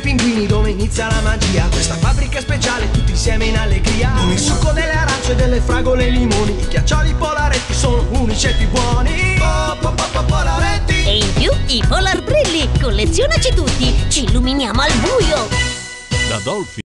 pinguini dove inizia la magia. Questa fabbrica è speciale, tutti insieme in allegria. Con il succo delle arance, delle fragole e i limoni. I ghiaccioli polaretti sono unici e più buoni. Po, po, po, po, polaretti. E in più i Polar Brilli, collezionaci tutti, ci illuminiamo al buio! Da Dolphin.